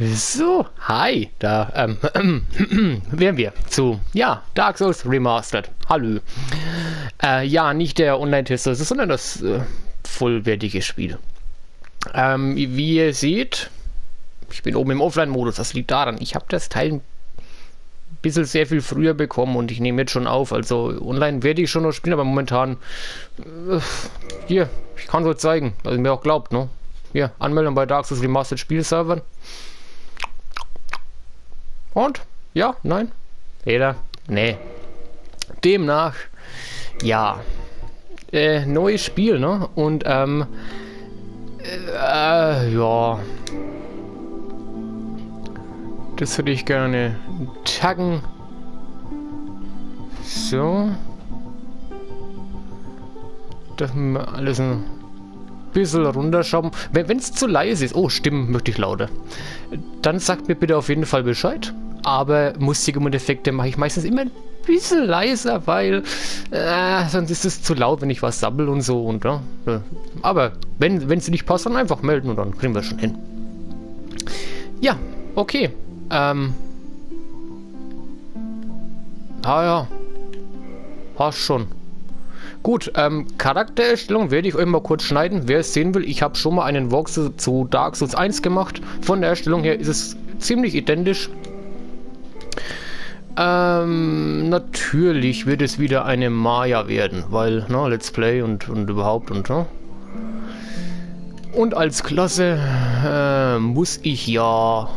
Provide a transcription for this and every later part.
So, hi, da ähm, äh, wären wir zu, ja, Dark Souls Remastered. Hallo. Äh, ja, nicht der Online-Tester, sondern das äh, vollwertige Spiel. Ähm, wie ihr seht, ich bin oben im Offline-Modus. Das liegt daran, ich habe das Teil ein bisschen sehr viel früher bekommen und ich nehme jetzt schon auf. Also online werde ich schon noch spielen, aber momentan, äh, hier, ich kann so zeigen, was ihr mir auch glaubt, ne? Hier, Anmeldung bei Dark Souls Remastered Spielservern. Und? Ja? Nein? Jeder? Nee. Demnach, ja. Äh, neues Spiel, ne? Und, ähm, äh, ja. Das würde ich gerne taggen. So. Das wir alles ein bisschen runterschrauben. Wenn es zu leise ist, oh, Stimmen möchte ich lauter. Dann sagt mir bitte auf jeden Fall Bescheid aber Musik und Effekte mache ich meistens immer ein bisschen leiser, weil äh, sonst ist es zu laut, wenn ich was sabbel und so. Und, ja. Aber wenn es nicht passt, dann einfach melden und dann kriegen wir schon hin. Ja, okay. Ähm. Ah ja. Passt schon. Gut, ähm, Charaktererstellung werde ich euch mal kurz schneiden. Wer es sehen will, ich habe schon mal einen Walkthrough zu Dark Souls 1 gemacht. Von der Erstellung her ist es ziemlich identisch. Ähm, natürlich wird es wieder eine Maya werden, weil, ne, Let's Play und, und überhaupt und, ne? Und als Klasse äh, muss ich ja...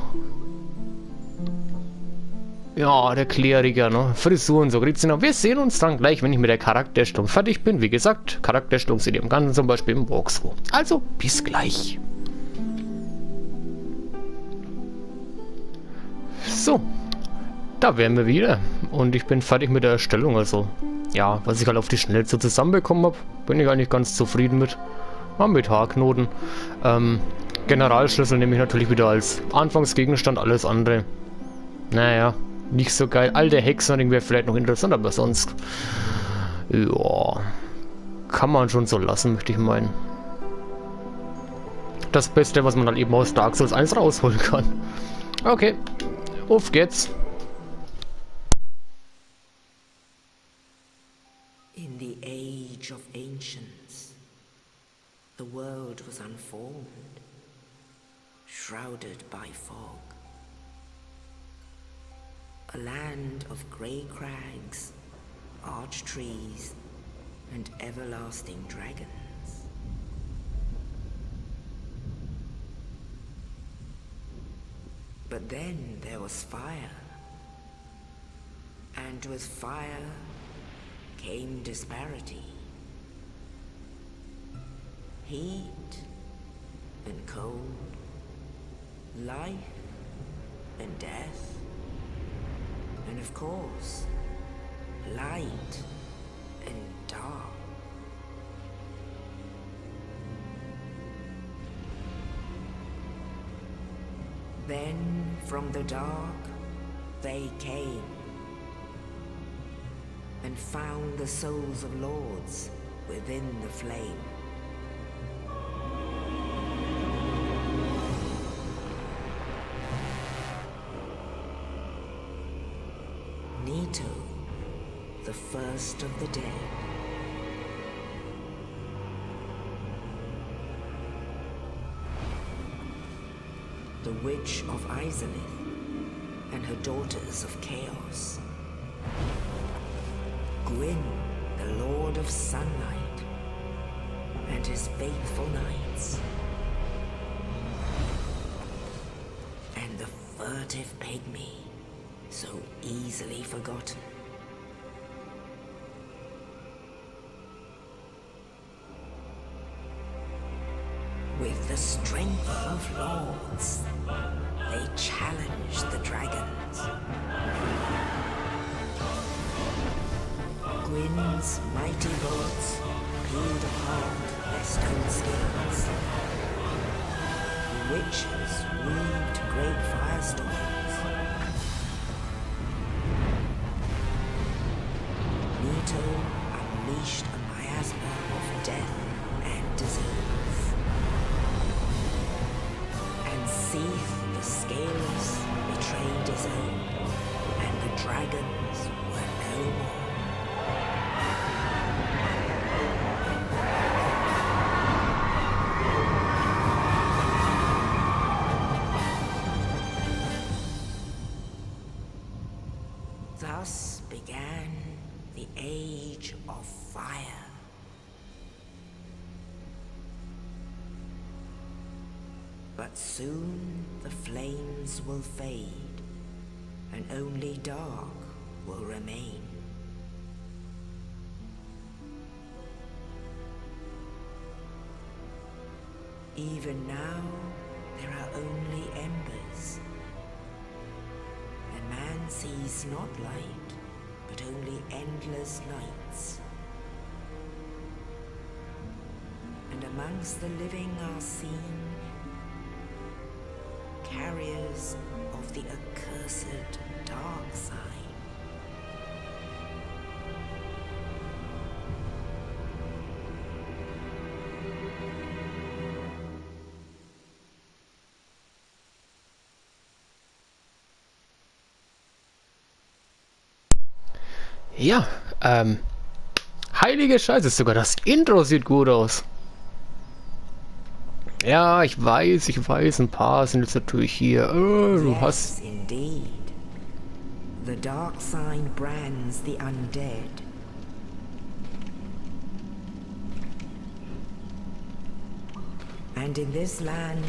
Ja, der Kleriker, ne? Frisur und so Grizina. Wir sehen uns dann gleich, wenn ich mit der Charakterstellung fertig bin. Wie gesagt, Charakterstellung seht ihr im Ganzen zum Beispiel im Walkthrough. Also, bis gleich. So, da wären wir wieder. Und ich bin fertig mit der Erstellung. Also, ja, was ich halt auf die Schnelle zusammenbekommen habe, bin ich eigentlich ganz zufrieden mit. Mal mit Haarknoten. Ähm, Generalschlüssel nehme ich natürlich wieder als Anfangsgegenstand. Alles andere, naja, nicht so geil. Alte Hexen wäre vielleicht noch interessant, aber sonst, ja, kann man schon so lassen, möchte ich meinen. Das Beste, was man dann eben aus Dark Souls 1 rausholen kann. Okay, auf geht's. Shrouded by fog. A land of grey crags, arch trees, and everlasting dragons. But then there was fire. And with fire came disparity. Heat and cold life and death, and of course, light and dark. Then from the dark they came and found the souls of lords within the flame. First of the day. The Witch of Izalith and her daughters of Chaos. Gwyn, the Lord of Sunlight, and his faithful knights. And the furtive pygmy, so easily forgotten. With the strength of lords, they challenged the dragons. Gwyn's mighty bullets peeled apart their stone skins. The witches weaved great firestorms. Nito unleashed a miasma But soon the flames will fade, and only dark will remain. Even now, there are only embers, and man sees not light, but only endless nights. And amongst the living are seen carriers of the accursed dark side. Ja, ähm. Heilige Scheiße, sogar das Intro sieht gut aus. Ja, ich weiß, ich weiß, ein paar sind jetzt natürlich hier. Oh, du hast. Indeed. The dark sign brands the undead. And in this land,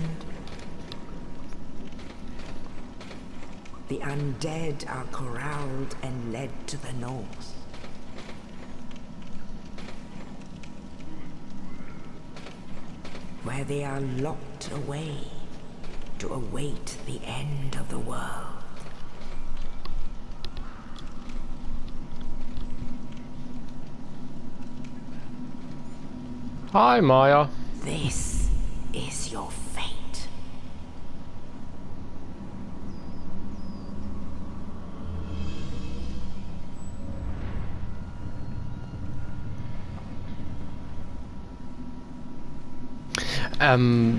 the undead are corralled and led to the north. Where they are locked away to await the end of the world. Hi, Maya. This is your Ähm,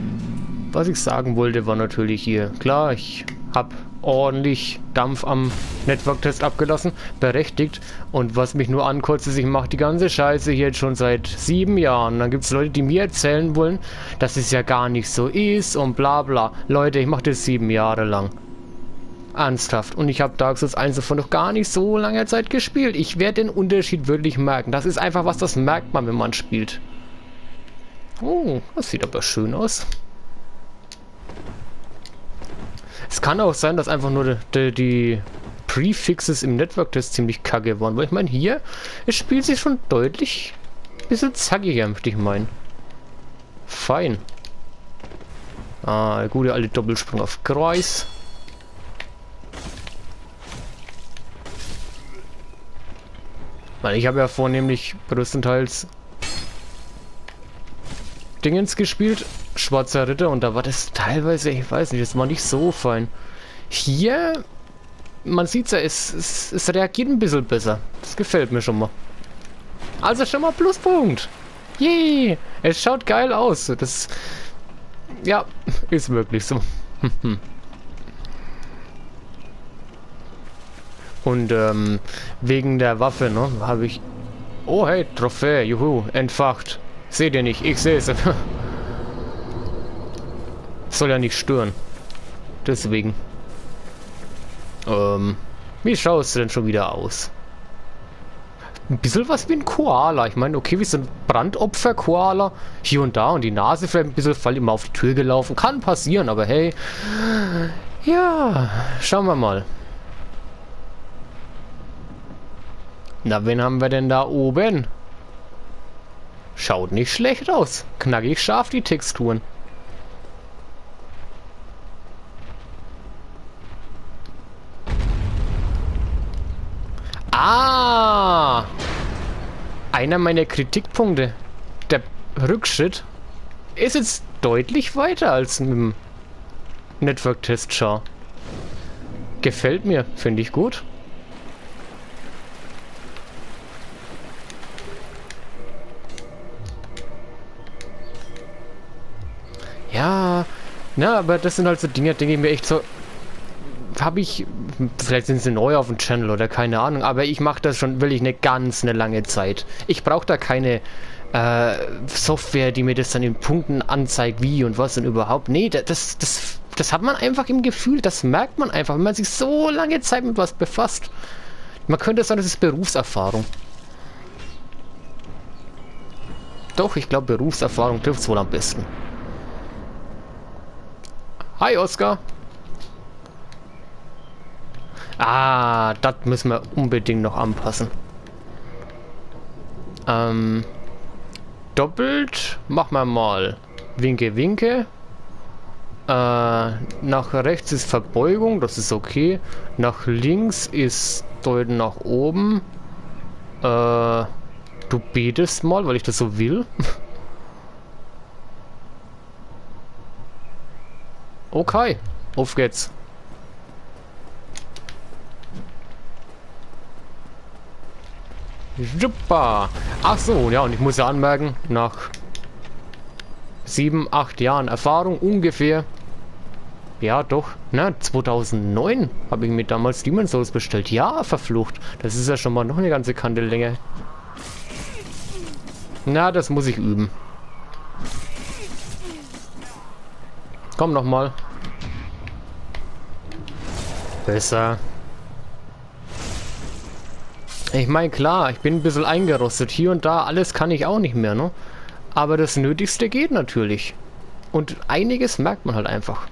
was ich sagen wollte, war natürlich hier. Klar, ich habe ordentlich Dampf am Network-Test abgelassen, berechtigt. Und was mich nur ankotzt, ist, ich mache die ganze Scheiße hier jetzt schon seit sieben Jahren. Dann gibt es Leute, die mir erzählen wollen, dass es ja gar nicht so ist und bla bla. Leute, ich mache das sieben Jahre lang. Ernsthaft. Und ich habe Dark Souls 1 davon noch gar nicht so lange Zeit gespielt. Ich werde den Unterschied wirklich merken. Das ist einfach was, das merkt man, wenn man spielt. Oh, das sieht aber schön aus. Es kann auch sein, dass einfach nur die, die, Prefixes im Network-Test ziemlich kacke waren. Weil ich meine, hier, es spielt sich schon deutlich ein bisschen zackiger, möchte ich meinen. Fein. Ah, gute alte Doppelsprung auf Kreis. Weil ich habe ja vornehmlich größtenteils Dingens gespielt, Schwarzer Ritter, und da war das teilweise, ich weiß nicht, das war nicht so fein. Hier, man sieht ja, es, es, es reagiert ein bisschen besser. Das gefällt mir schon mal. Also schon mal Pluspunkt. Yay! Es schaut geil aus. Das, ja, ist wirklich so. Und ähm, wegen der Waffe, ne, habe ich... Oh, hey, Trophäe, juhu, entfacht. Seht ihr nicht, ich sehe es. Soll ja nicht stören. Deswegen. Ähm, wie schaust du denn schon wieder aus? Ein bisschen was wie ein Koala. Ich meine, okay, wie so ein Brandopfer-Koala. Hier und da und die Nase vielleicht ein bisschen, weil immer auf die Tür gelaufen. Kann passieren, aber hey. Ja, schauen wir mal. Na, wen haben wir denn da oben? Schaut nicht schlecht aus. Knackig scharf die Texturen. Ah! Einer meiner Kritikpunkte. Der Rückschritt ist jetzt deutlich weiter als mit dem Network-Test Char. Gefällt mir, finde ich gut. Ja, na, aber das sind halt so Dinge, denke ich mir echt so, habe ich vielleicht sind sie neu auf dem Channel oder keine Ahnung, aber ich mache das schon wirklich eine ganz eine lange Zeit. Ich brauche da keine äh, Software, die mir das dann in Punkten anzeigt, wie und was und überhaupt. Nee, das, das, das hat man einfach im Gefühl, das merkt man einfach, wenn man sich so lange Zeit mit was befasst. Man könnte sagen, das ist Berufserfahrung. Doch, ich glaube, Berufserfahrung trifft es wohl am besten. Hi, Oscar. Ah, das müssen wir unbedingt noch anpassen. Ähm, doppelt machen wir mal Winke, Winke. Äh, nach rechts ist Verbeugung, das ist okay. Nach links ist Deuten nach oben. Äh, du betest mal, weil ich das so will. okay, auf geht's. Super. Ach so, ja, und ich muss ja anmerken, nach sieben, acht Jahren Erfahrung ungefähr. Ja, doch. Na, 2009 habe ich mir damals Demon's Souls bestellt. Ja, verflucht. Das ist ja schon mal noch eine ganze Kandellänge. Na, das muss ich üben. Komm noch mal. Besser. Ich meine, klar, ich bin ein bisschen eingerostet. Hier und da, alles kann ich auch nicht mehr, ne? Aber das Nötigste geht natürlich. Und einiges merkt man halt einfach.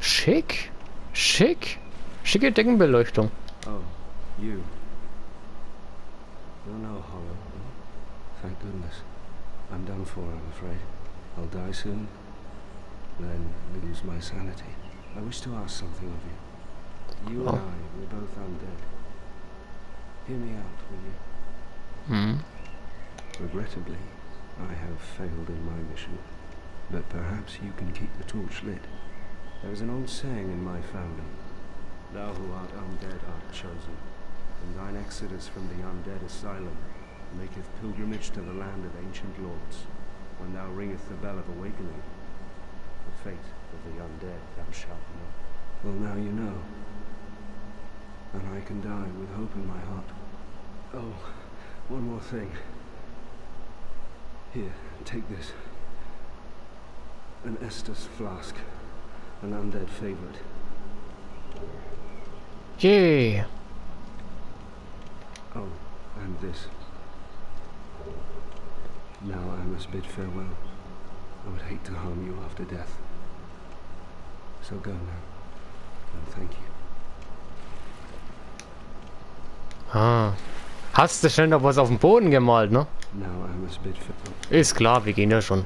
Schick. Schick. Schicke Deckenbeleuchtung. Oh, you. You're no hollow. Thank goodness. I'm done for, I'm afraid. I'll die soon, then lose my sanity. I wish to ask something of you. You oh. and I, we're both undead. Hear me out, will you? Hmm. Regrettably, I have failed in my mission, but perhaps you can keep the torch lit. There is an old saying in my family, Thou who art undead art chosen, and thine exodus from the undead asylum maketh pilgrimage to the land of ancient lords. When thou ringest the bell of awakening, the fate of the undead thou shalt know. Well, now you know, and I can die with hope in my heart. Oh, one more thing. Here, take this. An Estus flask. An undead favorite. Yay! Oh, and this. Now I must bid farewell. I would hate to harm you after death. So go now. And thank you. Ah. Hast du schnell noch was auf dem Boden gemalt, ne? Ist klar, wir gehen ja schon.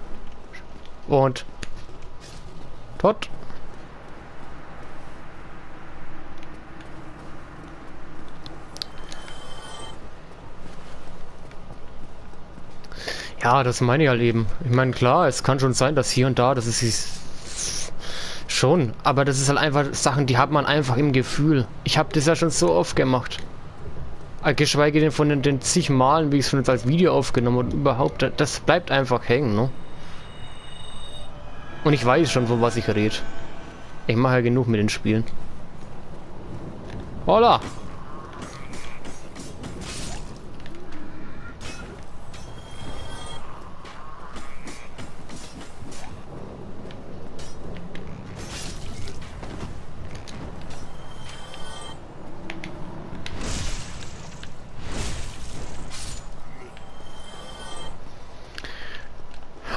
Und... Tot. Ja, das meine ich halt eben. Ich meine, klar, es kann schon sein, dass hier und da, das ist schon, aber das ist halt einfach Sachen, die hat man einfach im Gefühl. Ich habe das ja schon so oft gemacht. Äh, geschweige denn von den, den zig Malen, wie ich es schon jetzt als Video aufgenommen und überhaupt, das bleibt einfach hängen, ne? Und ich weiß schon, von was ich rede. Ich mache ja genug mit den Spielen. Hola!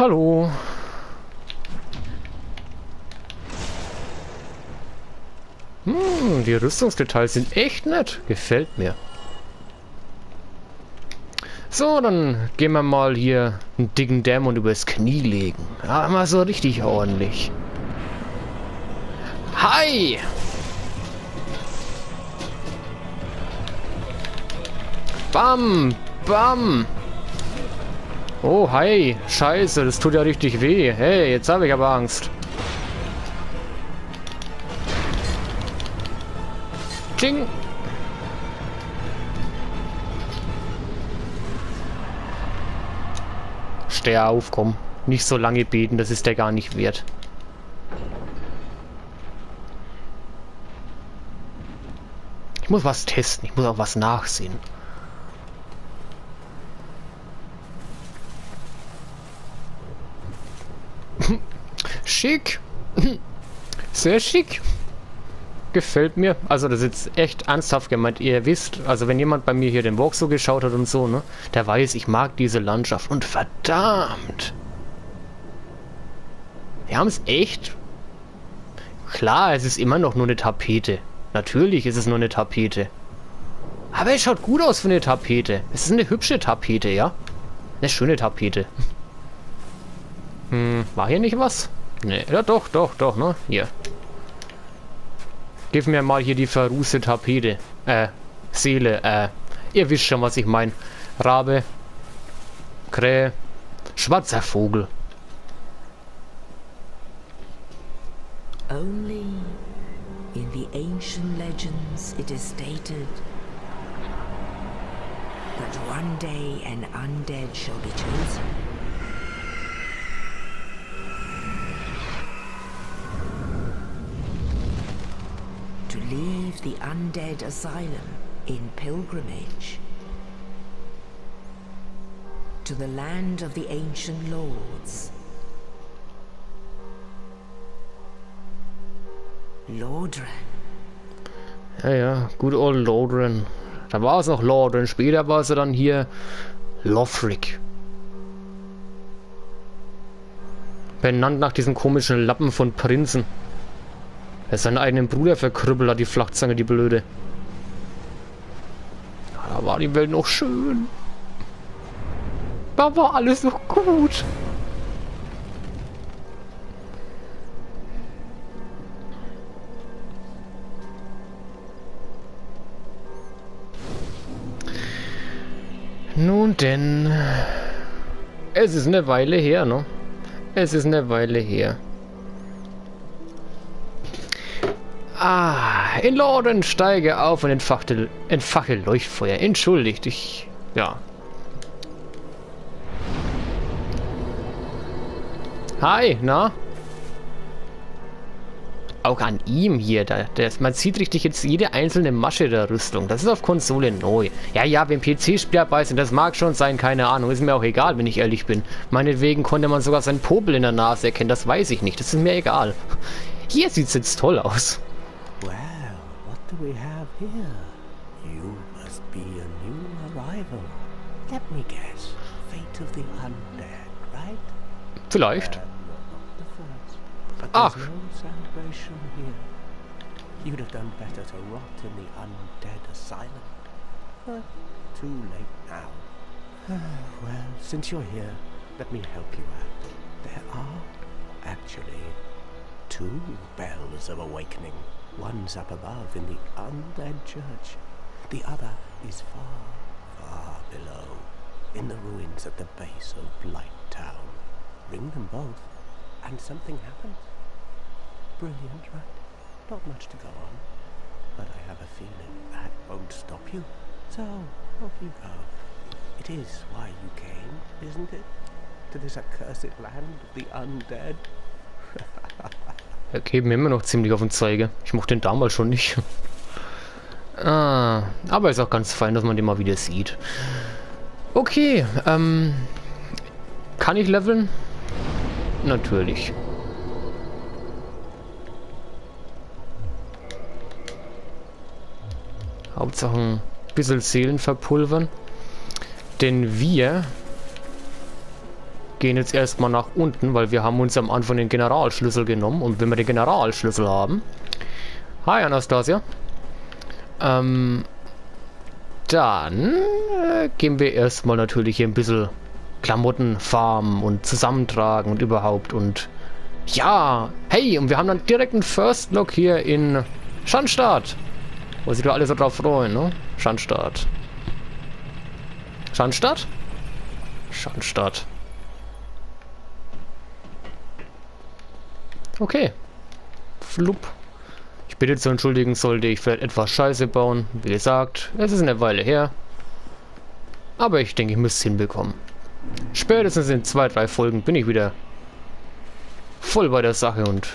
Hallo. Hm, die Rüstungsdetails sind echt nett. Gefällt mir. So, dann gehen wir mal hier einen dicken Dämon übers Knie legen. Ja, mal so richtig ordentlich. Hi! Bam! Bam! Oh, hi. Scheiße, das tut ja richtig weh. Hey, jetzt habe ich aber Angst. Ting. Steh auf, komm. Nicht so lange beten, das ist der gar nicht wert. Ich muss was testen. Ich muss auch was nachsehen. Schick. Sehr schick. Gefällt mir. Also das ist jetzt echt ernsthaft gemeint. Ihr wisst, also wenn jemand bei mir hier den Walk so geschaut hat und so, ne, der weiß, ich mag diese Landschaft. Und verdammt. Wir haben es echt. Klar, es ist immer noch nur eine Tapete. Natürlich ist es nur eine Tapete. Aber es schaut gut aus für eine Tapete. Es ist eine hübsche Tapete, ja? Eine schöne Tapete. Hm, war hier nicht was? Ne, ja doch, doch, doch, ne? Hier. Gib mir mal hier die verruße Tapete. Äh, Seele, äh. Ihr wisst schon, was ich meine. Rabe. Krähe. Schwarzer Vogel. Only in the ancient legends it is stated that one day an undead shall be chosen. To leave the undead asylum in pilgrimage to the land of the ancient lords. Lordran. Ja, ja, good old Lodren. Da war es noch Lodren. Später war es dann hier Lothric. Benannt nach diesen komischen Lappen von Prinzen. Er seinen eigenen Bruder verkrüppelt hat, die Flachzange, die Blöde. Ja, da war die Welt noch schön. Da war alles noch gut. Nun denn. Es ist eine Weile her, ne? Es ist eine Weile her. Ah, in Lorden steige auf und entfachte, entfache Leuchtfeuer. Entschuldigt, ich... Ja. Hi, na? Auch an ihm hier, da, der, man sieht richtig jetzt jede einzelne Masche der Rüstung. Das ist auf Konsole neu. Ja, ja, wenn PC-Spieler bei sind, das mag schon sein, keine Ahnung. Ist mir auch egal, wenn ich ehrlich bin. Meinetwegen konnte man sogar seinen Popel in der Nase erkennen, das weiß ich nicht. Das ist mir egal. Hier sieht es jetzt toll aus. Well, what do we have here? You must be a new arrival. Let me guess. Fate of the undead, right? Vielleicht. The first. But Ah. there's no celebration here. You'd have done better to rot in the undead asylum. But too late now. well, since you're here, let me help you out. There are actually two bells of awakening. One's up above in the undead church. The other is far, far below, in the ruins at the base of Blight Town. Ring them both, and something happens. Brilliant, right? Not much to go on, but I have a feeling that won't stop you. So, off you go. It is why you came, isn't it? To this accursed land of the undead? Er geht mir immer noch ziemlich auf den Zeige. Ich mochte den damals schon nicht. ah, aber ist auch ganz fein, dass man den mal wieder sieht. Okay, ähm... Kann ich leveln? Natürlich. Hauptsache ein bisschen Seelen verpulvern. Denn wir gehen jetzt erstmal nach unten, weil wir haben uns am Anfang den Generalschlüssel genommen. Und wenn wir den Generalschlüssel haben... Hi Anastasia. Ähm, dann äh, gehen wir erstmal natürlich hier ein bisschen Klamotten farmen und zusammentragen und überhaupt und... Ja, hey, und wir haben dann direkt einen First Look hier in Schandstadt. Wo sich doch alle so drauf freuen, ne? Schandstadt. Schandstadt? Schandstadt. Okay. Flup. Ich bitte zu entschuldigen, sollte ich vielleicht etwas Scheiße bauen. Wie gesagt, es ist eine Weile her. Aber ich denke, ich müsste es hinbekommen. Spätestens in zwei, drei Folgen bin ich wieder voll bei der Sache und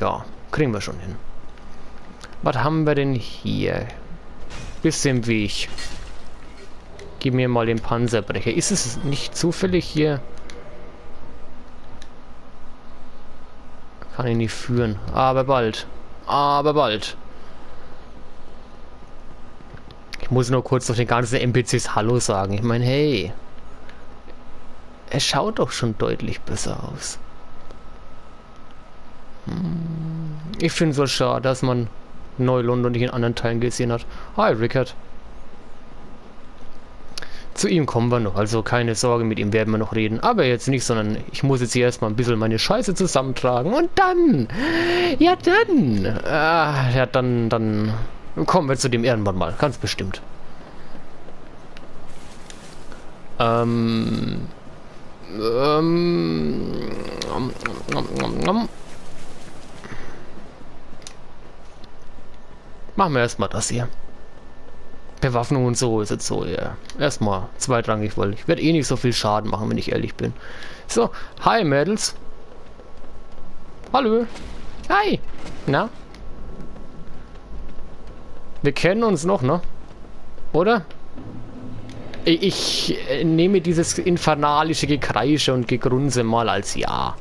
ja, kriegen wir schon hin. Was haben wir denn hier? Du im Weg? Gib mir mal den Panzerbrecher. Ist es nicht zufällig hier? Kann ich nicht führen. Aber bald. Aber bald. Ich muss nur kurz noch den ganzen NPCs Hallo sagen. Ich meine, hey. Es schaut doch schon deutlich besser aus. Hm. Ich finde es so schade, dass man Neu-London nicht in anderen Teilen gesehen hat. Hi, Rickard. Zu ihm kommen wir noch, also keine Sorge, mit ihm werden wir noch reden. Aber jetzt nicht, sondern ich muss jetzt hier erstmal ein bisschen meine Scheiße zusammentragen. Und dann, ja dann, äh, ja dann, dann kommen wir zu dem Ehrenmann mal, ganz bestimmt. Ähm, ähm, um, um, um, Machen wir erstmal das hier. Bewaffnung und so ist jetzt so, ja. Erstmal zweitrangig, weil ich werde eh nicht so viel Schaden machen, wenn ich ehrlich bin. So, hi Mädels. Hallo. Hi. Na? Wir kennen uns noch, ne? Oder? Ich, ich äh, nehme dieses infernalische Gekreische und Gegrunse mal als Ja.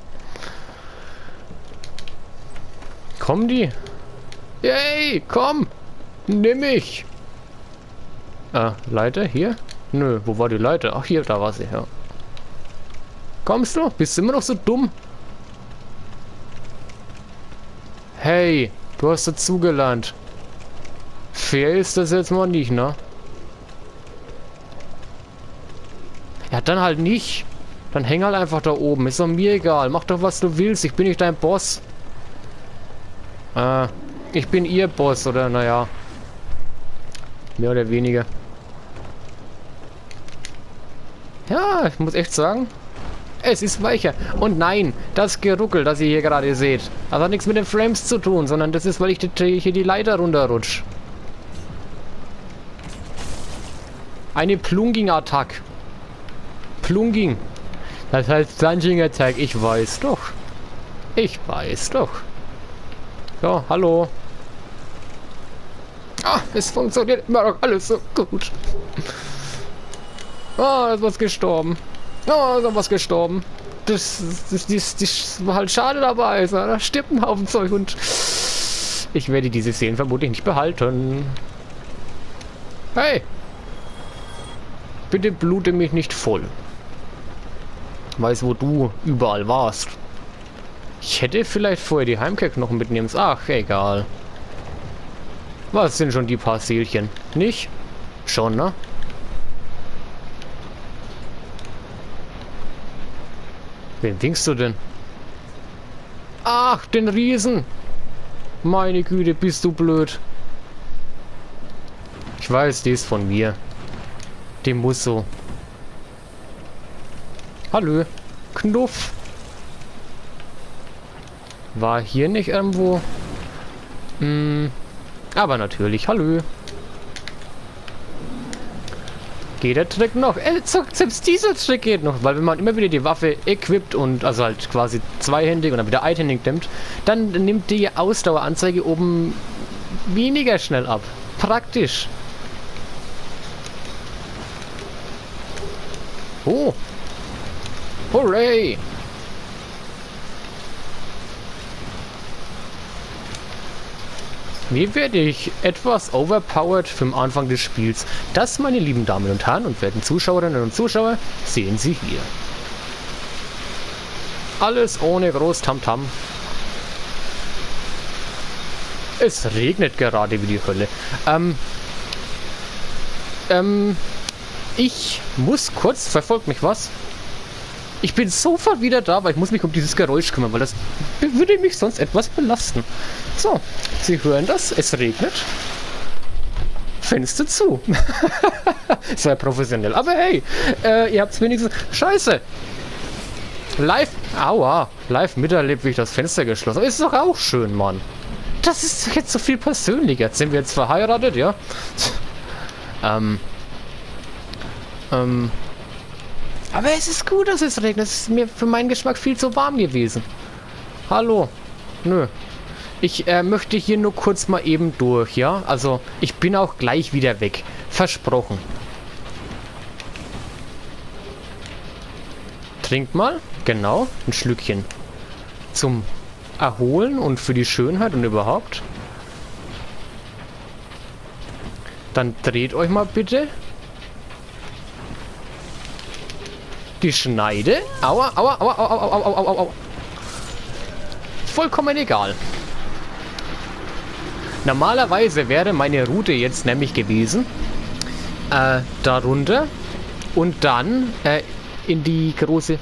Kommen die? Yay, komm! Nimm mich! Äh, Leiter? Hier? Nö, wo war die Leiter? Ach, hier, da war sie, ja. Kommst du? Bist du immer noch so dumm? Hey, du hast dazugelernt. Fair ist das jetzt mal nicht, ne? Ja, dann halt nicht. Dann häng halt einfach da oben. Ist doch mir egal. Mach doch, was du willst. Ich bin nicht dein Boss. Äh, ich bin ihr Boss, oder? Naja. Mehr oder weniger. Ja, ich muss echt sagen, es ist weicher. Und nein, das Geruckel, das ihr hier gerade seht, das hat nichts mit den Frames zu tun, sondern das ist, weil ich die, hier die Leiter runterrutsch. Eine Plunging-Attack. Plunging. Das heißt Plunging Attack, ich weiß doch. Ich weiß doch. So, hallo. Ah, es funktioniert immer noch alles so gut. Oh, ist was gestorben. Oh, ist was gestorben. Das, das, das, das, war halt schade dabei. Da stirbt ein Haufen Zeug und ich werde diese Szenen vermutlich nicht behalten. Hey! Bitte blute mich nicht voll. Weiß, wo du überall warst. Ich hätte vielleicht vorher die Heimkehrknochen mitnehmen. Ach, egal. Was sind schon die paar Seelchen? Nicht? Schon, ne? Wen winkst du denn? Ach, den Riesen! Meine Güte, bist du blöd. Ich weiß, die ist von mir. Die muss so. Hallo. Knuff. War hier nicht irgendwo... Hm... Aber natürlich, hallo. Geht der Trick noch? Äh, selbst dieser Trick geht noch, weil wenn man immer wieder die Waffe equipt und also halt quasi zweihändig und dann wieder einhändig nimmt, dann nimmt die Ausdaueranzeige oben weniger schnell ab. Praktisch. Oh. Hooray! Wie werde ich etwas overpowered den Anfang des Spiels? Das, meine lieben Damen und Herren und werten Zuschauerinnen und Zuschauer, sehen Sie hier. Alles ohne groß Tamtam. -Tam. Es regnet gerade wie die Hölle. Ähm, ähm, ich muss kurz, verfolgt mich was? Ich bin sofort wieder da, weil ich muss mich um dieses Geräusch kümmern, weil das würde mich sonst etwas belasten. So, Sie hören das, es regnet. Fenster zu. Sehr professionell. Aber hey, äh, ihr habt es wenigstens... Scheiße! Live... Aua! Live miterlebt, wie ich das Fenster geschlossen habe. Ist doch auch schön, Mann. Das ist jetzt so viel persönlicher. Jetzt sind wir jetzt verheiratet, ja? ähm... Ähm... Aber es ist gut, dass es regnet. Es ist mir für meinen Geschmack viel zu warm gewesen. Hallo. Nö. Ich äh, möchte hier nur kurz mal eben durch, ja? Also, ich bin auch gleich wieder weg. Versprochen. Trink mal. Genau, ein Schlückchen. Zum Erholen und für die Schönheit und überhaupt. Dann dreht euch mal bitte. Die Schneide. Aua, aua, aua, aua, aua, aua, aua, aua. Vollkommen egal. Normalerweise wäre meine Route jetzt nämlich gewesen, äh, darunter und dann äh, in die große...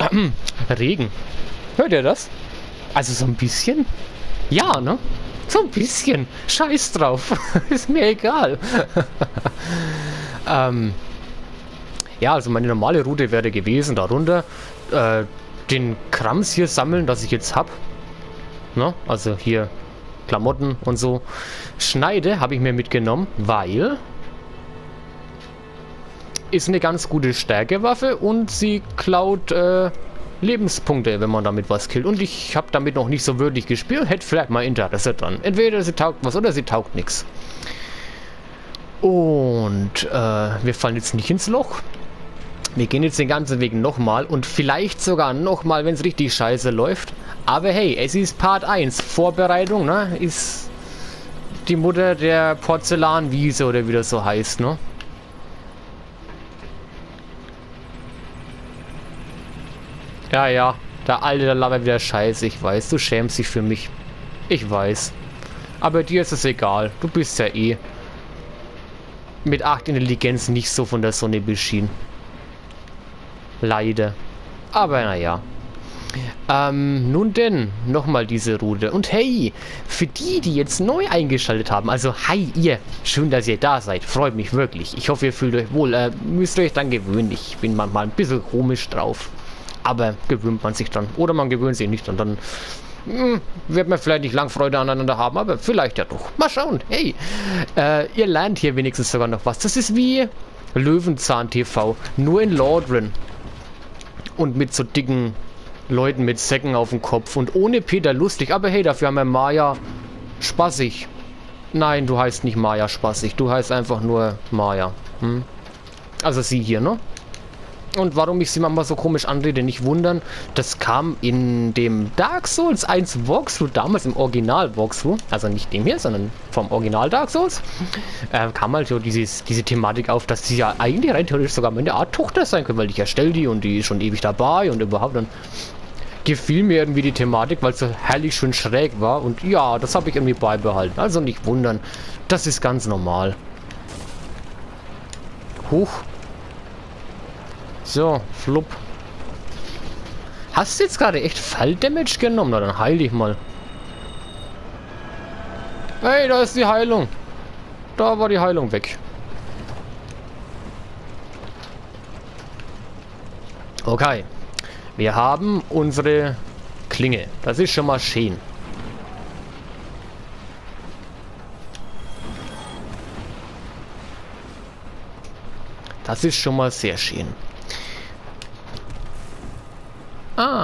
Regen. Hört ihr das? Also so ein bisschen? Ja, ne? So ein bisschen. Scheiß drauf. Ist mir egal. ähm, ja, also meine normale Route wäre gewesen, darunter äh, den Krams hier sammeln, das ich jetzt habe. Ne? Also hier Klamotten und so. Schneide habe ich mir mitgenommen, weil ist eine ganz gute Stärkewaffe und sie klaut äh, Lebenspunkte, wenn man damit was killt. Und ich habe damit noch nicht so wirklich gespielt. Hätte vielleicht mal Interesse dran. Entweder sie taugt was oder sie taugt nichts. Und äh, wir fallen jetzt nicht ins Loch. Wir gehen jetzt den ganzen Weg nochmal und vielleicht sogar nochmal, wenn es richtig scheiße läuft. Aber hey, es ist Part 1. Vorbereitung, ne? Ist die Mutter der Porzellanwiese oder wie das so heißt, ne? Ja, ja. Der Alte, der labert wieder Scheiße. Ich weiß, du schämst dich für mich. Ich weiß. Aber dir ist es egal. Du bist ja eh mit 8 Intelligenz nicht so von der Sonne beschienen. Leider. Aber naja. Ähm, nun denn, nochmal diese Route. Und hey, für die, die jetzt neu eingeschaltet haben, also hi ihr, schön, dass ihr da seid, freut mich wirklich. Ich hoffe, ihr fühlt euch wohl, äh, müsst euch dann gewöhnen. Ich bin manchmal ein bisschen komisch drauf. Aber gewöhnt man sich dann. Oder man gewöhnt sich nicht und dann hm, wird man vielleicht nicht lang Freude aneinander haben, aber vielleicht ja doch. Mal schauen. Hey, äh, ihr lernt hier wenigstens sogar noch was. Das ist wie Löwenzahn TV, nur in Lordran. Und mit so dicken Leuten mit Säcken auf dem Kopf. Und ohne Peter lustig. Aber hey, dafür haben wir Maya spaßig. Nein, du heißt nicht Maya spaßig. Du heißt einfach nur Maya. Hm? Also sie hier, ne? Und warum ich sie manchmal so komisch anrede, nicht wundern. Das kam in dem Dark Souls 1 Walkthrough, damals im Original Walkthrough, also nicht dem hier, sondern vom Original Dark Souls, äh, kam halt so dieses, diese Thematik auf, dass sie ja eigentlich rein theoretisch sogar meine Art Tochter sein können, weil ich erstelle die und die ist schon ewig dabei und überhaupt dann gefiel mir irgendwie die Thematik, weil es so herrlich schön schräg war und ja, das habe ich irgendwie beibehalten. Also nicht wundern, das ist ganz normal. Huch. So, flupp. Hast du jetzt gerade echt Falldamage genommen? Na, dann heil dich mal. Hey, da ist die Heilung. Da war die Heilung weg. Okay. Wir haben unsere Klinge. Das ist schon mal schön. Das ist schon mal sehr schön.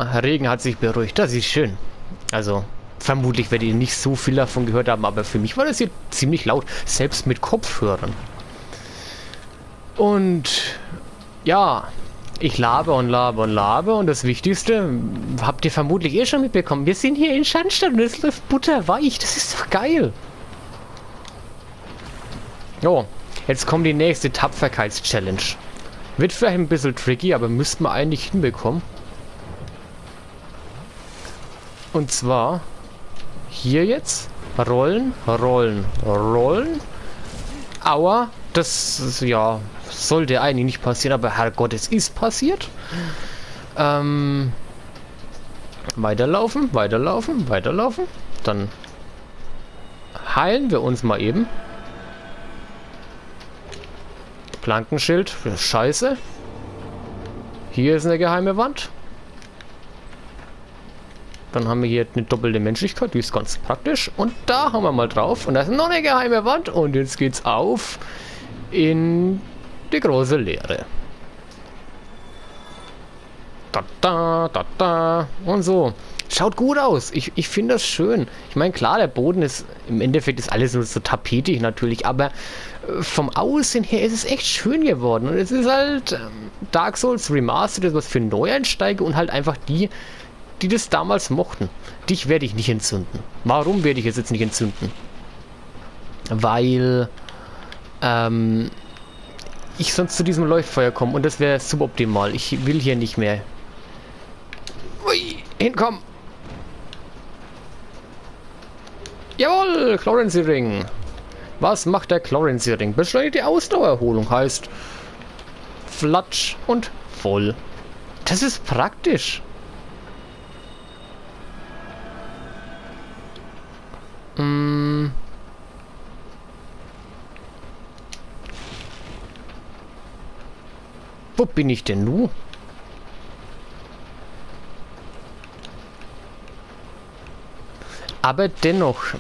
Ah, Regen hat sich beruhigt. Das ist schön. Also, vermutlich werdet ihr nicht so viel davon gehört haben, aber für mich war das hier ziemlich laut. Selbst mit Kopfhörern. Und ja, ich labe und labe und labe und das Wichtigste habt ihr vermutlich eh schon mitbekommen. Wir sind hier in Schandstadt und es läuft butterweich. Das ist doch geil. Jo, jetzt kommt die nächste Tapferkeits-Challenge. Wird vielleicht ein bisschen tricky, aber müssten wir eigentlich hinbekommen. Und zwar hier jetzt rollen, rollen, rollen. Aua, das ja sollte eigentlich nicht passieren, aber Herrgott, es ist passiert. Ähm, weiterlaufen, weiterlaufen, weiterlaufen. Dann heilen wir uns mal eben. Plankenschild, scheiße. Hier ist eine geheime Wand. Dann haben wir hier eine doppelte Menschlichkeit, die ist ganz praktisch. Und da haben wir mal drauf. Und da ist noch eine geheime Wand. Und jetzt geht's auf in die große Leere. Da, da, da, da. Und so. Schaut gut aus. Ich, ich finde das schön. Ich meine, klar, der Boden ist, im Endeffekt ist alles nur so tapetig natürlich, aber äh, vom Aussehen her ist es echt schön geworden. Und es ist halt ähm, Dark Souls Remastered, was für Neueinsteiger und halt einfach die, die das damals mochten. Dich werde ich nicht entzünden. Warum werde ich es jetzt nicht entzünden? Weil ähm, ich sonst zu diesem Leuchtfeuer komme und das wäre suboptimal. Ich will hier nicht mehr. Ui, hinkommen! Jawohl, Clorency Ring. Was macht der Clorency Ring? Beschleunigt die Ausdauererholung, heißt Flatsch und voll. Das ist praktisch. Wo bin ich denn nun? Aber dennoch,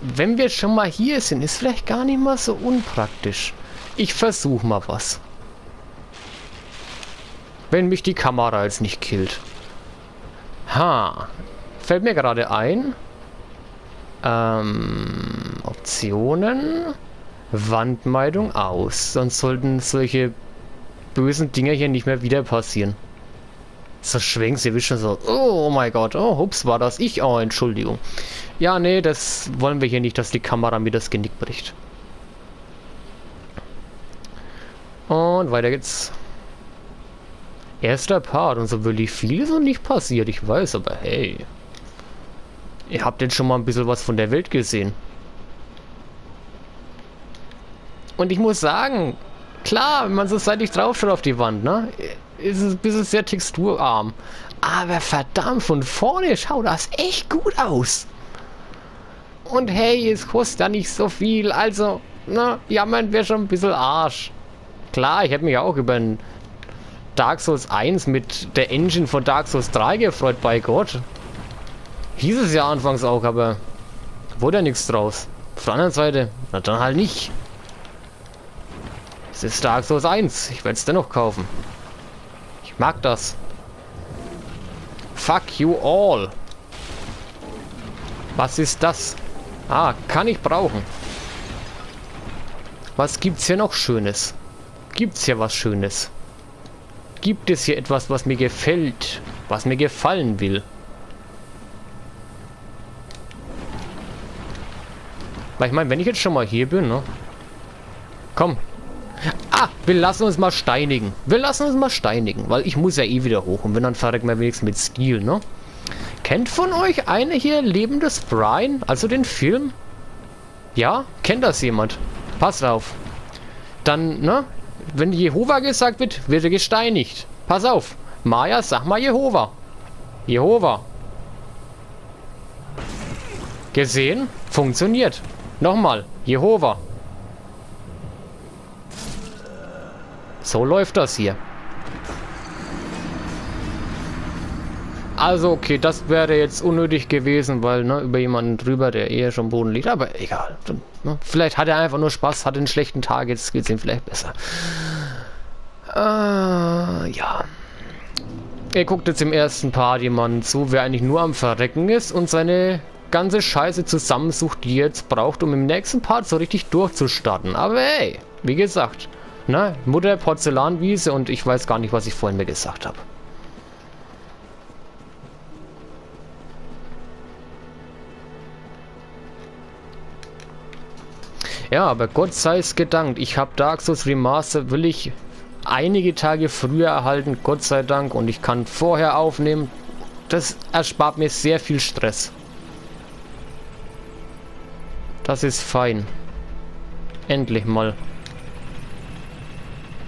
wenn wir schon mal hier sind, ist vielleicht gar nicht mal so unpraktisch. Ich versuche mal was. Wenn mich die Kamera jetzt nicht killt. Ha. Fällt mir gerade ein. Ähm, Optionen. Wandmeidung aus. Sonst sollten solche bösen Dinger hier nicht mehr wieder passieren. So schwenkt sie schon so. Oh mein Gott. Oh, hups, war das ich? Oh, Entschuldigung. Ja, nee, das wollen wir hier nicht, dass die Kamera mir das Genick bricht. Und weiter geht's. Erster Part und so wirklich viel ist noch nicht passiert, ich weiß, aber hey. Ihr habt jetzt schon mal ein bisschen was von der Welt gesehen. Und ich muss sagen, klar, wenn man so seitlich drauf schaut auf die Wand, ne? ist es ein bisschen sehr texturarm. Aber verdammt, von vorne schaut das echt gut aus. Und hey, es kostet ja nicht so viel. Also, na, jammern wäre schon ein bisschen Arsch. Klar, ich hätte mich auch über ein Dark Souls 1 mit der Engine von Dark Souls 3 gefreut, bei Gott. Hieß es ja anfangs auch, aber wurde ja nichts draus. Auf der anderen Seite, na dann halt nicht. Es ist Dark Souls 1. Ich werde es dennoch kaufen. Mag das. Fuck you all. Was ist das? Ah, kann ich brauchen. Was gibt's hier noch Schönes? Gibt's hier was Schönes? Gibt es hier etwas, was mir gefällt? Was mir gefallen will? Weil ich meine, wenn ich jetzt schon mal hier bin, ne? Komm, Ah, wir lassen uns mal steinigen. Wir lassen uns mal steinigen, weil ich muss ja eh wieder hoch. Und wenn dann fahre ich mal wenigstens mit Stil, ne? Kennt von euch eine hier Lebendes Brian? Also den Film? Ja? Kennt das jemand? Passt auf. Dann, ne? Wenn Jehova gesagt wird, wird er gesteinigt. Pass auf. Maja, sag mal Jehova. Jehova. Gesehen? Funktioniert. Nochmal. Jehova. So läuft das hier. Also, okay, das wäre jetzt unnötig gewesen, weil, ne, über jemanden drüber, der eher schon Boden liegt. Aber egal. Ne, vielleicht hat er einfach nur Spaß, hat einen schlechten Tag, jetzt geht es ihm vielleicht besser. Äh, ja. Er guckt jetzt im ersten Part jemanden zu, wer eigentlich nur am Verrecken ist und seine ganze Scheiße zusammensucht, die er jetzt braucht, um im nächsten Part so richtig durchzustarten. Aber hey, wie gesagt, Ne? Mutter Porzellanwiese und ich weiß gar nicht, was ich vorhin mir gesagt habe. Ja, aber Gott sei es gedankt. Ich habe Dark Souls Remaster will ich einige Tage früher erhalten, Gott sei Dank. Und ich kann vorher aufnehmen. Das erspart mir sehr viel Stress. Das ist fein. Endlich mal.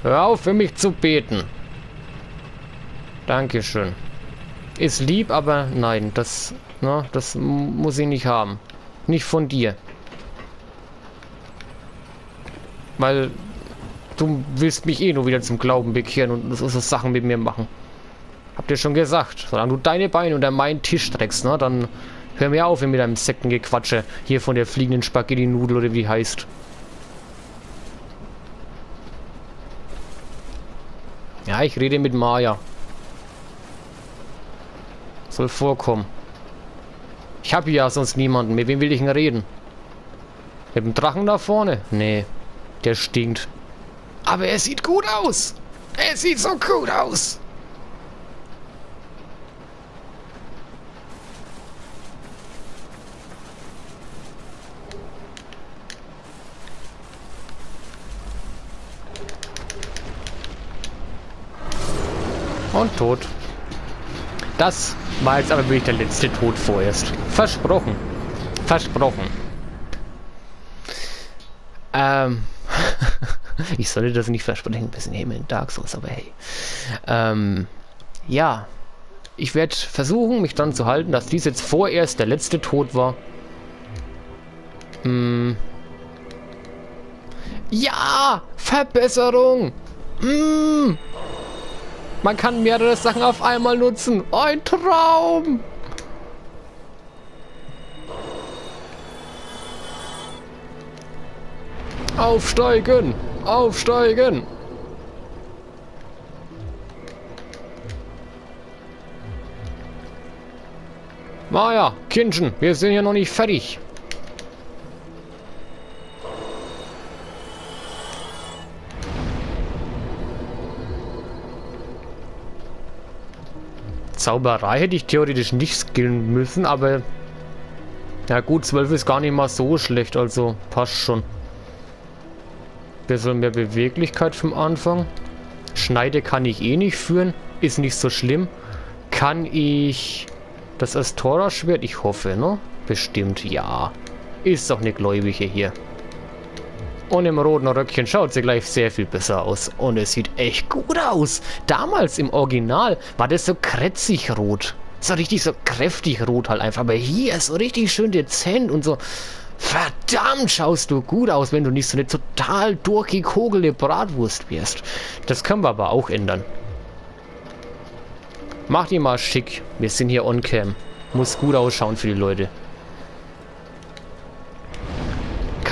Hör auf, für mich zu beten. Dankeschön. Ist lieb, aber nein, das, na, das muss ich nicht haben. Nicht von dir. Weil du willst mich eh nur wieder zum Glauben bekehren und so Sachen mit mir machen. Habt ihr schon gesagt. Solange du deine Beine unter meinen Tisch streckst, ne, dann hör mir auf mit deinem Sektengequatsche hier von der fliegenden Spaghetti-Nudel oder wie heißt. Ja, ich rede mit Maya. Soll vorkommen. Ich habe ja sonst niemanden. Mit wem will ich denn reden? Mit dem Drachen da vorne? Nee, der stinkt. Aber er sieht gut aus. Er sieht so gut aus. Und tot. Das war jetzt aber wirklich der letzte Tod vorerst. Versprochen. Versprochen. Ähm. ich sollte das nicht versprechen, bis in Himmel Dark Souls, aber hey. Ähm. Ja. Ich werde versuchen, mich dann zu halten, dass dies jetzt vorerst der letzte Tod war. Hm. Ja! Verbesserung! Hm. Man kann mehrere Sachen auf einmal nutzen. Ein Traum! Aufsteigen! Aufsteigen! Maja, Kindchen, wir sind ja noch nicht fertig. Zauberei hätte ich theoretisch nicht skillen müssen, aber... Ja gut, 12 ist gar nicht mal so schlecht, also passt schon. Bisschen mehr Beweglichkeit vom Anfang. Schneide kann ich eh nicht führen, ist nicht so schlimm. Kann ich das Astora-Schwert? Ich hoffe, ne? Bestimmt ja. Ist doch eine Gläubige hier. Und im roten Röckchen schaut sie gleich sehr viel besser aus. Und es sieht echt gut aus. Damals im Original war das so krätzig rot. So richtig so kräftig rot halt einfach. Aber hier ist so richtig schön dezent und so... Verdammt, schaust du gut aus, wenn du nicht so eine total durchgekogelte Bratwurst wirst. Das können wir aber auch ändern. Mach die mal schick. Wir sind hier on-cam. Muss gut ausschauen für die Leute.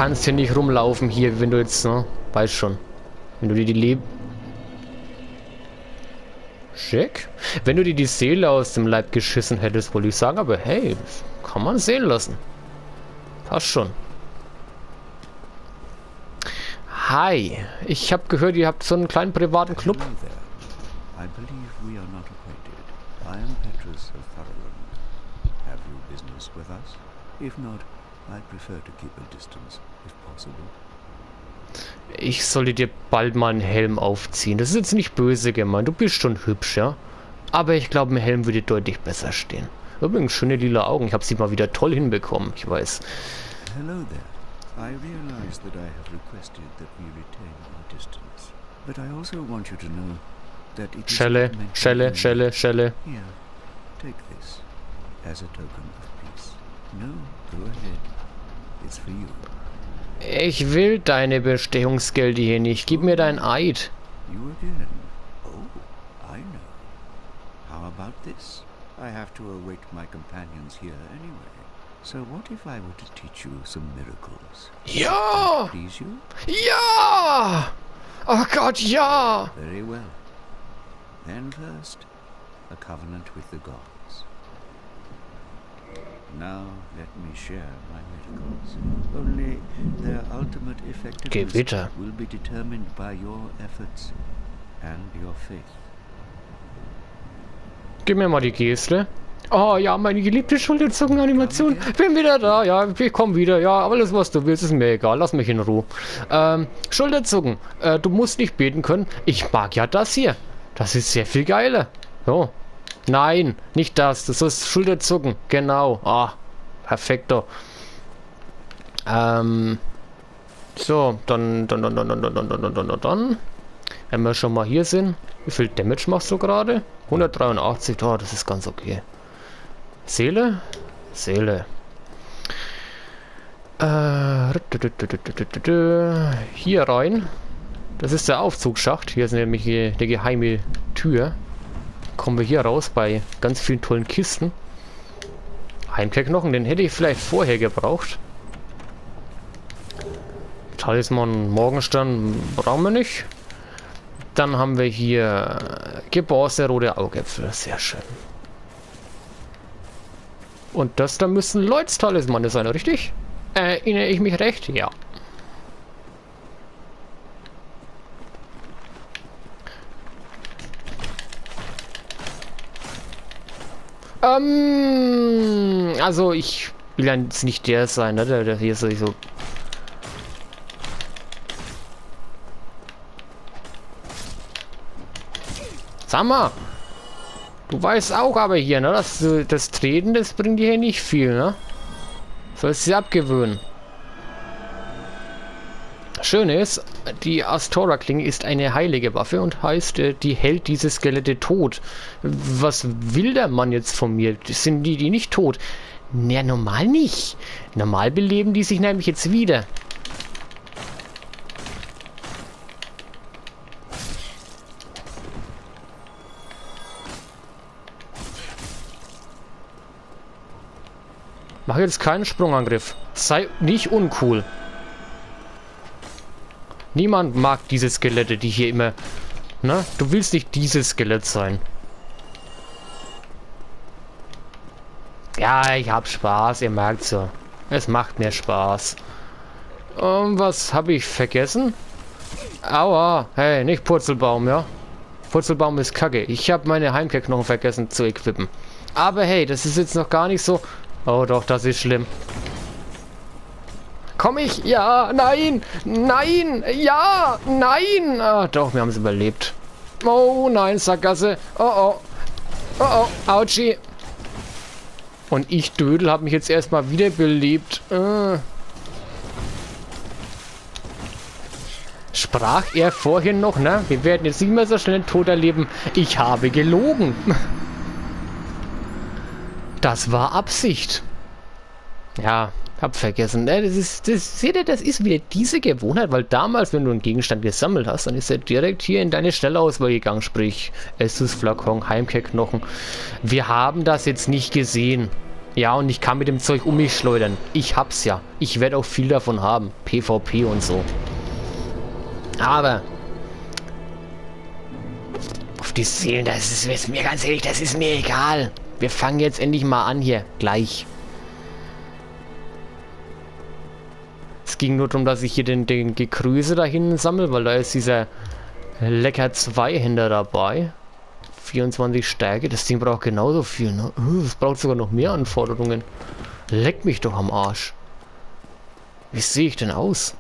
Kannst hier nicht rumlaufen hier, wenn du jetzt, ne? Weißt schon. Wenn du dir die Leben... Schick. Wenn du dir die Seele aus dem Leib geschissen hättest, wollte ich sagen, aber hey, kann man sehen lassen. Passt schon. Hi, ich habe gehört, ihr habt so einen kleinen privaten Club. I believe we are not acquainted. I am Petrus of Thurland. Have you business with us? If not, I'd prefer to keep a distance. Ich sollte dir bald mal einen Helm aufziehen. Das ist jetzt nicht böse gemeint. Du bist schon hübsch, ja? Aber ich glaube, ein Helm würde deutlich besser stehen. Übrigens, schöne lila Augen. Ich habe sie mal wieder toll hinbekommen. Ich weiß. Hello there. I realize that I have requested that we retain our distance. But I also want you to know that it Schelle, Schelle, Schelle, Schelle. Here, take this as a token of peace. No, go ahead. It's for you. Ich will deine Bestechungsgelder hier nicht. Gib mir dein Eid. You again? Oh, I know. How about this? I have to await my companions here anyway. So what if I were to teach you some miracles? Ja! Please you? Ja! Oh Gott, ja! Very well. Then first, a covenant with the gods. Now let me share my miracles. Only their ultimate Gewitter. will be determined by your efforts and your faith. Gib mir mal die Geste. Oh ja, meine geliebte Schulterzuckenanimation. Bin wieder da. Ja, ich komme wieder. Ja, alles was du willst, ist mir egal. Lass mich in Ruhe. Ähm, Schulterzucken. Äh, du musst nicht beten können. Ich mag ja das hier. Das ist sehr viel geiler. So, Nein, nicht das. Das ist Schulterzucken. Genau. Ah, perfekter. Ähm. So, dann, dann, dann, dann, dann, dann, dann, dann, dann, dann. Wenn wir schon mal hier sind. Wie viel Damage machst du gerade? 183. Oh, das ist ganz okay. Seele? Seele. Äh, hier rein. Das ist der Aufzugsschacht. Hier ist nämlich die geheime Tür kommen wir hier raus bei ganz vielen tollen Kisten. Heimkehrknochen, den hätte ich vielleicht vorher gebraucht. Talisman Morgenstern brauchen wir nicht. Dann haben wir hier geborsene rote Augäpfel. Sehr schön. Und das da müssen Lloyds Talismane sein, richtig? Erinnere ich mich recht? Ja. Ähm, also ich will ja jetzt nicht der sein, ne? Der, der hier sowieso. Sag mal. Du weißt auch aber hier, ne? Das, das Treten, das bringt dir hier nicht viel, ne? Sollst du abgewöhnen. Schön ist, die Astora-Klinge ist eine heilige Waffe und heißt, äh, die hält diese Skelette tot. Was will der Mann jetzt von mir? Sind die, die nicht tot? Na, normal nicht. Normal beleben die sich nämlich jetzt wieder. Mach jetzt keinen Sprungangriff. Sei nicht uncool. Niemand mag diese Skelette, die hier immer... Ne? Du willst nicht dieses Skelett sein. Ja, ich hab Spaß, ihr merkt so. Es macht mir Spaß. Und was habe ich vergessen? Aua, hey, nicht Purzelbaum, ja? Purzelbaum ist kacke. Ich habe meine Heimkehrknochen vergessen zu equippen. Aber hey, das ist jetzt noch gar nicht so... Oh doch, das ist schlimm. Komm ich? Ja, nein, nein, ja, nein. Ah, doch, wir haben es überlebt. Oh nein, Sackgasse. Oh oh. Oh oh, Autschi. Und ich, Dödel, habe mich jetzt erstmal wiederbelebt. Äh. Sprach er vorhin noch, ne? Wir werden jetzt nicht mehr so schnell tot erleben. Ich habe gelogen. Das war Absicht. Ja, hab vergessen. Ne? Das ist, das, seht ihr, das ist wieder diese Gewohnheit, weil damals, wenn du einen Gegenstand gesammelt hast, dann ist er direkt hier in deine Schnellauswahl gegangen, sprich Estus-Flakon, Heimkehrknochen. Wir haben das jetzt nicht gesehen. Ja, und ich kann mit dem Zeug um mich schleudern. Ich hab's ja. Ich werde auch viel davon haben. PvP und so. Aber auf die Seelen, das ist, ist mir ganz ehrlich, das ist mir egal. Wir fangen jetzt endlich mal an hier. Gleich. Es ging nur darum, dass ich hier den, den Gegrüße dahin sammle, weil da ist dieser lecker Zweihänder dabei. 24 Stärke, das Ding braucht genauso viel, ne? Es braucht sogar noch mehr Anforderungen. Leck mich doch am Arsch. Wie sehe ich denn aus?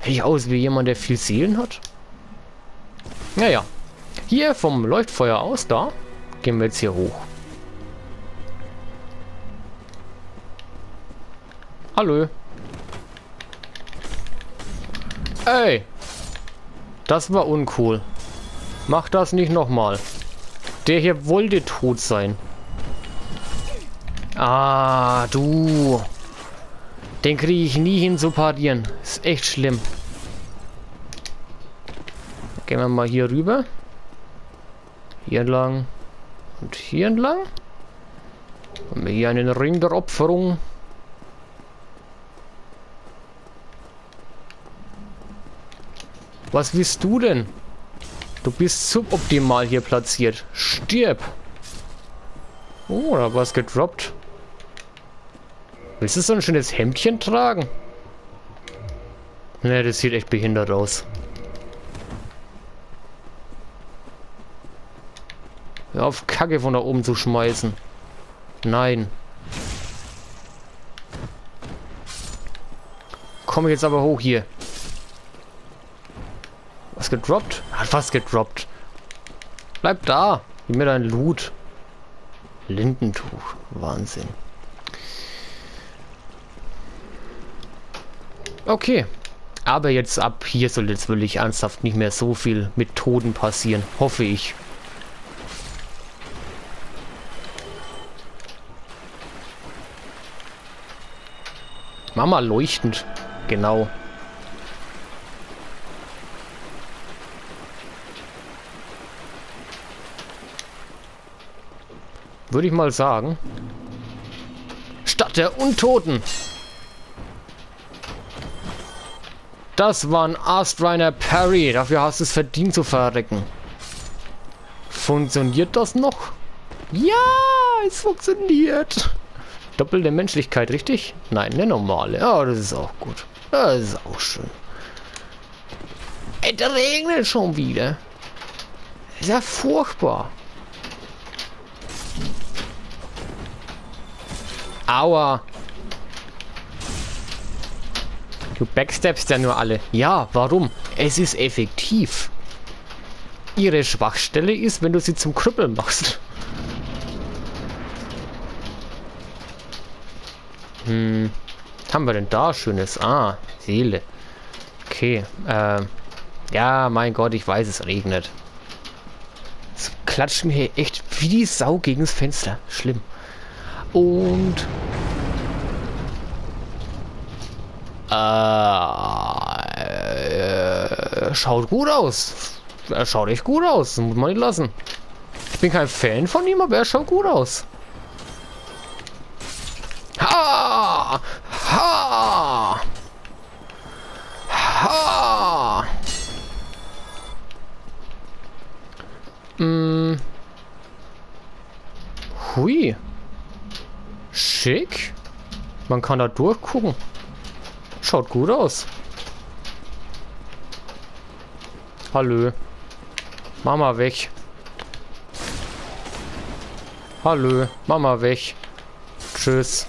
Hätte ich aus wie jemand, der viel Seelen hat? Naja. Hier vom Leuchtfeuer aus, da, gehen wir jetzt hier hoch. Hallo. Ey! Das war uncool. Mach das nicht nochmal. Der hier wollte tot sein. Ah, du. Den kriege ich nie hin zu parieren. Ist echt schlimm. Gehen wir mal hier rüber. Hier entlang. Und hier entlang. Haben wir hier einen Ring der Opferung. Was willst du denn? Du bist suboptimal hier platziert. Stirb! Oh, da was gedroppt. Willst du so ein schönes Hemdchen tragen? Ne, das sieht echt behindert aus. Hör auf, Kacke von da oben zu schmeißen. Nein. Komm jetzt aber hoch hier was gedroppt? Hat was gedroppt. Bleib da. Gib mir dein Loot. Lindentuch. Wahnsinn. Okay. Aber jetzt ab hier soll jetzt wirklich ernsthaft nicht mehr so viel mit Toten passieren. Hoffe ich. Mama leuchtend. Genau. Würde ich mal sagen. Stadt der Untoten. Das war ein Astreiner Parry. Dafür hast du es verdient zu verrecken. Funktioniert das noch? Ja, es funktioniert. Doppelte Menschlichkeit, richtig? Nein, eine normale. Ja, das ist auch gut. Das ist auch schön. Es regnet schon wieder. ist ja furchtbar. Aua. Du backsteppst ja nur alle. Ja, warum? Es ist effektiv. Ihre Schwachstelle ist, wenn du sie zum Krüppeln machst. Hm. Was haben wir denn da Schönes? Ah, Seele. Okay. Ähm. Ja, mein Gott, ich weiß, es regnet. Es klatscht mir hier echt wie die Sau gegen das Fenster. Schlimm. Und... Äh, schaut gut aus. Er schaut echt gut aus. Muss man nicht lassen. Ich bin kein Fan von ihm, aber er schaut gut aus. Ha! Ha! Ha! Hm. Hui. Schick. Man kann da durchgucken. Schaut gut aus. Hallo. Mama weg. Hallo. Mama weg. Tschüss.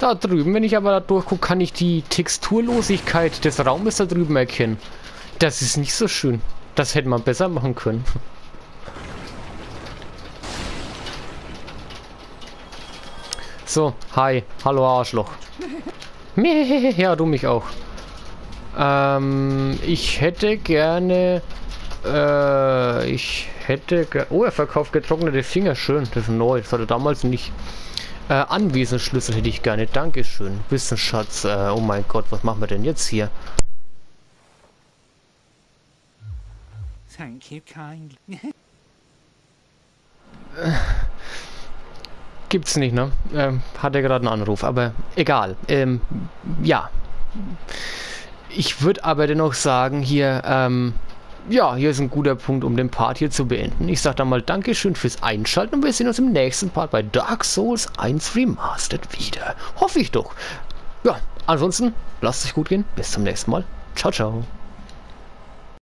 Da drüben, wenn ich aber da durchgucke, kann ich die Texturlosigkeit des Raumes da drüben erkennen. Das ist nicht so schön. Das hätte man besser machen können. So, hi. Hallo Arschloch. Ja, du mich auch. Ähm, ich hätte gerne... Äh, ich hätte... Oh, er verkauft getrocknete Finger. Schön, das ist neu. Das hatte damals nicht... Äh, Anwesensschlüssel hätte ich gerne. Dankeschön. Wissensschatz. Äh, oh mein Gott, was machen wir denn jetzt hier? Thank you kindly. Gibt's nicht, ne? Ähm, hat er gerade einen Anruf, aber egal. Ähm, ja. Ich würde aber dennoch sagen, hier, ähm, ja, hier ist ein guter Punkt, um den Part hier zu beenden. Ich sage dann mal Dankeschön fürs Einschalten und wir sehen uns im nächsten Part bei Dark Souls 1 Remastered wieder. Hoffe ich doch. Ja, ansonsten, lasst es euch gut gehen. Bis zum nächsten Mal. Ciao, ciao.